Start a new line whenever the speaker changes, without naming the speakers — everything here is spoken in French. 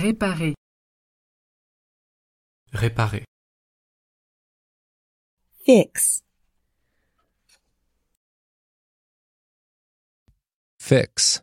Réparer.
Réparer.
fix,
fix,